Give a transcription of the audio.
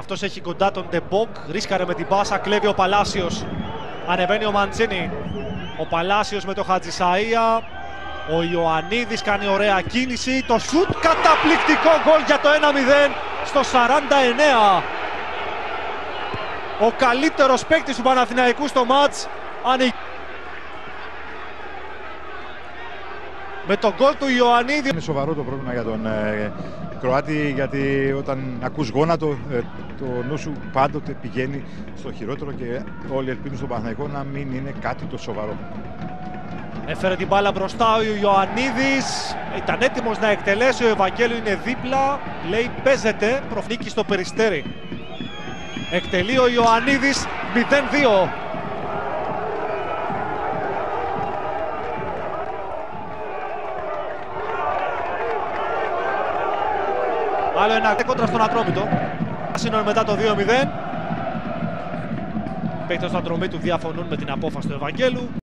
Αυτός έχει κοντά τον Ντεμπόκ. Ρίσκαρε με την πάσα. Κλέβει ο Παλάσιος. Ανεβαίνει ο Μαντσίνι. Ο Παλάσιος με το Χατζησαΐα. Ο Ιωαννίδης κάνει ωραία κίνηση. Το σουτ καταπληκτικό γκολ για το 1-0 στο 49. Ο καλύτερος παίκτης του Παναθηναϊκού στο ματς. Ανοι... Με το γκολ του Ιωαννίδη. Είναι σοβαρό το πρόβλημα για τον ε, Κροάτη γιατί όταν ακούς γόνατο ε, το νου σου πάντοτε πηγαίνει στο χειρότερο και όλοι ελπίζουν στον Παναθηναϊκό να μην είναι κάτι το σοβαρό. Έφερε την μπάλα μπροστά ο Ιωαννίδης. Ήταν έτοιμος να εκτελέσει. Ο Ευαγγέλιο είναι δίπλα. Λέει παίζεται. Προφνίκη στο περιστέρι. Εκτελεί ο Ιωαννίδης 0-2. Άλλο ένα κόντρα στον Ατρόμητο. Σύνολο μετά το 2-0. Παίκτες του Ατρομήτου διαφωνούν με την απόφαση του Ευαγγέλου.